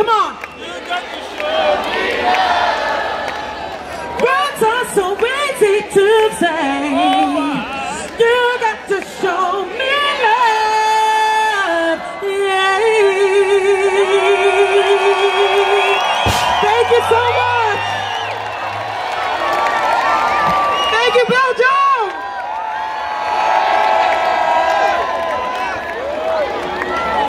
come on. Words are so easy to say. You